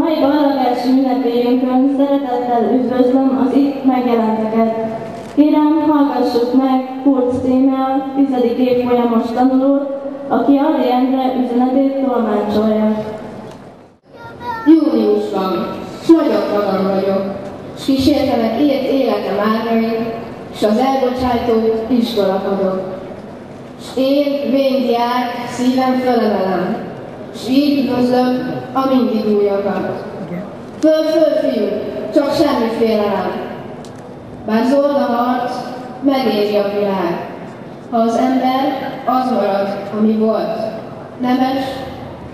Mai ballagási ünnepélyünkön szeretettel üdvözlöm az itt megjelenteket. Kérem, hallgassuk meg Kurz Tímea, 10. évfolyamos tanulót, aki Adi Endre üzenetét tolmácsolja. Június van, s nagyon magam vagyok, s kísértenek ért életem árnyai, s az elbocsájtó iskolapadok. S én, vénydiák, szívem fölemelem, s így üdvözlök a mindig újakat. Föl, föl, fiú, csak semmi félelem. Bár zord a harc, megéri a világ. Ha az ember az marad, ami volt, nemes,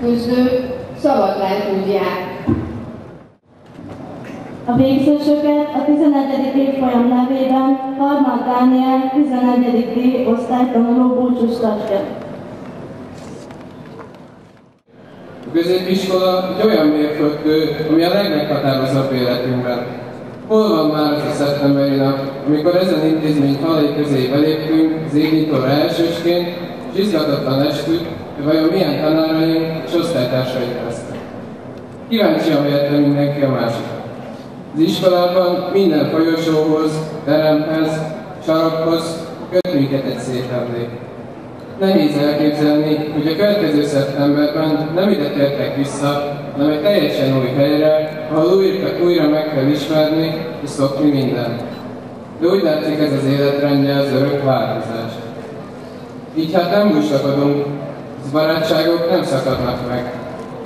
küzdő, szabad lelkű diák. A végzősöket a 11. évfolyam nevében Harmad Dániel 11. D osztálytanuló búcsúztatja. A középiskola egy olyan mérföldkő, ami a legmeghatározóbb életünkben. Hol van már az a szeptemberi nap, amikor ezen intézmény falai közé beléptünk, zénítóra elsősként, és izgatottan esküdt, hogy vajon milyen tanáraink és osztálytársaink lesznek. Kíváncsian vette mindenki a másikat. Az iskolában minden folyosóhoz, teremhez, sarokhoz köt minket egy szép emlék. Nehéz elképzelni, hogy a következő szeptemberben nem ide tértek vissza, hanem egy teljesen új helyre, ahol újra, újra meg kell ismerni és szokni mindent. De úgy látszik ez az életrendje az örök változás. Így hát nem búsakodunk, az barátságok nem szakadnak meg.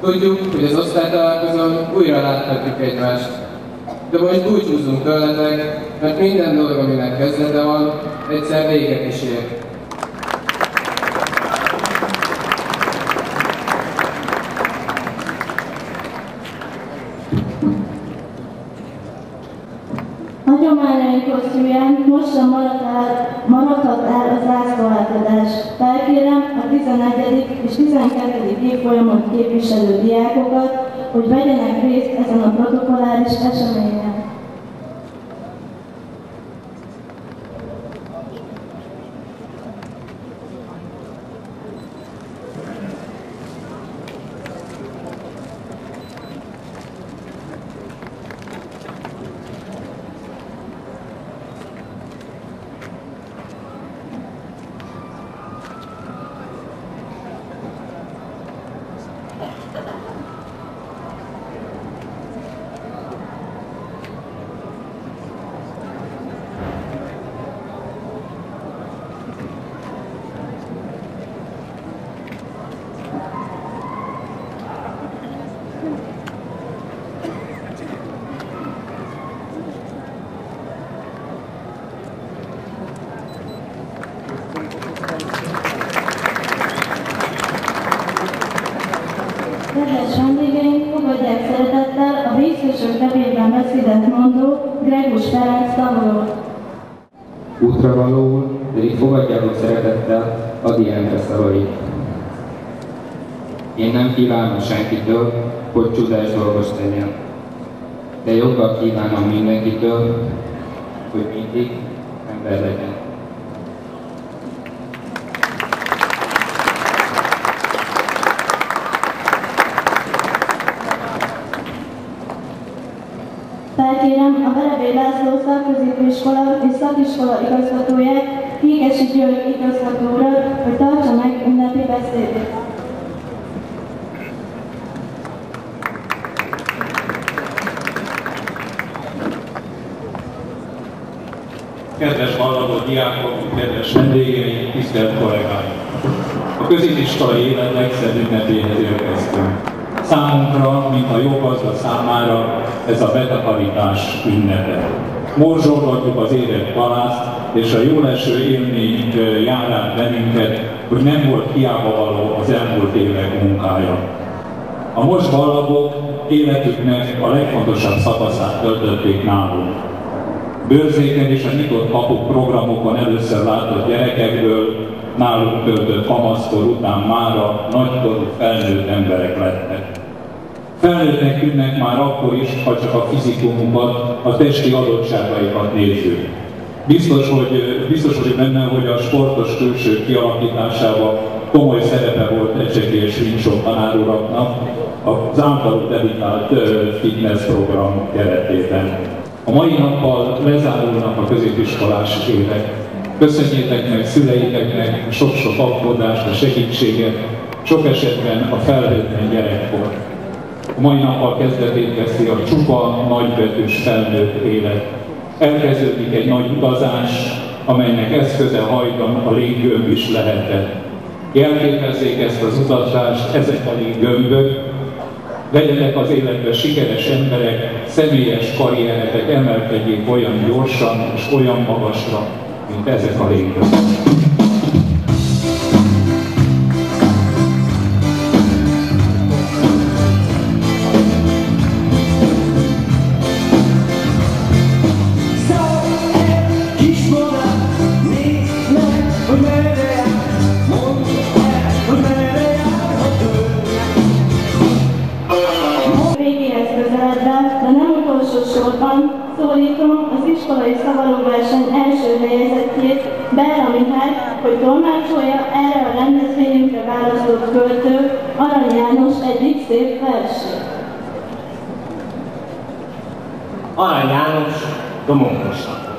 Tudjuk, hogy az osztálytalálkozón újra láthatjuk egymást. De most búcsúzzunk tőletek, mert minden dolog, aminek kezdete van, egyszer véget is ér. Hagyományaink hosszúján most sem maradhat el az zászlóátadás. Felkérem a 11. és 12. évfolyamot képviselő diákokat, hogy vegyenek részt ezen a protokolláris eseményen. Kedves vendégeink, fogadják szeretettel a vészesök nevében beszédet mondó Gregus Ferenc tanulót. Útra valóul pedig fogadjátok szeretettel Adi Endre szavait. Én nem kívánom senkitől, hogy csodás dolgos tegyen, de joggal kívánom mindenkitől, hogy mindig ember legyen. Felkérem a Verebé László szakközépiskola és szakiskola igazgatóját, Hígesi György igazgató hogy tartsa meg ünnepi beszédét. Kedves hallgató diákok, kedves vendégeim, tisztelt kollégáim! A középiskolai élet legszebb ünnepéhez érkeztünk. Számunkra, mint a jó gazda számára, ez a betakarítás ünnepe. Morzsolgatjuk az élet palászt, és a jó leső élmény jár át bennünket, hogy nem volt hiába való az elmúlt évek munkája. A most ballagok életüknek a legfontosabb szakaszát töltötték nálunk. Bőrzéken és a nyitott kapuk programokon először látott gyerekekből nálunk töltött kamaszkor után mára nagykorú felnőtt emberek lettek. Felnőttnek tűnnek már akkor is, ha csak a fizikumukat, a testi adottságaikat nézzük. Biztos, hogy, biztos hogy benne, hogy a sportos külső kialakításába komoly szerepe volt Ecseki és Vincsó tanáruraknak az általuk dedikált fitness program keretében. A mai nappal lezárulnak a középiskolás évek. Köszönjétek meg szüleiteknek sok-sok aggódást, a segítséget, sok esetben a felhőtlen gyerekkor. A mai nappal kezdetét veszi a csupa, nagybetűs felnőtt élet. Elkezdődik egy nagy utazás, amelynek eszköze hajdan a léggömb is lehetett. Jelképezzék ezt az utazást ezek a léggömbök, legyenek az életben sikeres emberek, személyes karrieretek emelkedjék olyan gyorsan és olyan magasra, mint ezek a léggömbök. Iskolai szavalóverseny első helyezettjét, Bella Mihály, hogy tolmácsolja erre a rendezvényünkre választott költő Arany János egyik szép versét. Arany János Domomposa.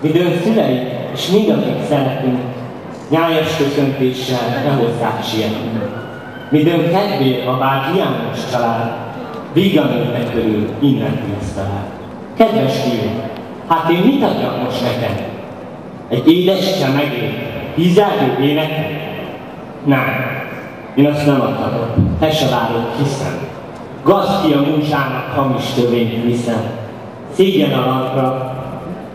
Midőn szülei és mindakik szeretünk, nyájas köszöntéssel behozzák sietünk. Midőn kedvér a bár hiányos család, vígan körül innen talál. Kedves fiúk, Hát én mit adjak most neked? Egy édes csemegét? Hízelgő éneket? Nem. Én azt nem adhatom. Te se várok, hiszem. Gazdi a muncsának hamis tövényt viszem. Szégyen alapra,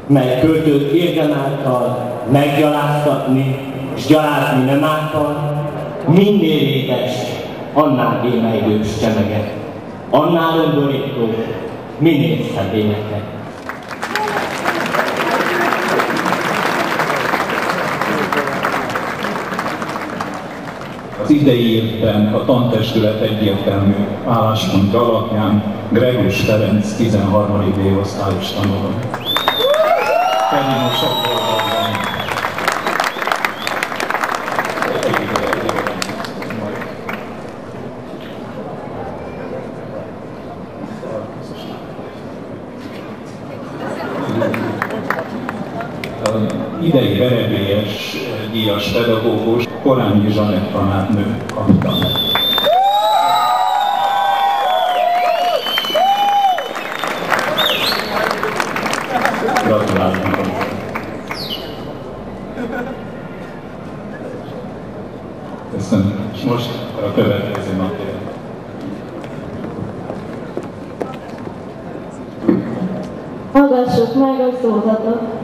mely költőt érdemáltal meggyaláztatni, és gyalázni nem által, minél édes, annál émeidős csemeget, annál undorító, minél szebb éneket. az idei évben a tantestület egyértelmű álláspontja alapján Gregus Ferenc 13. B-osztályos tanuló. idei díjas pedagógus Korányi Zsanett tanárnő kapta meg. Gratulálunk! Köszönöm. És most a következő napja. Hallgassuk meg a szózatot!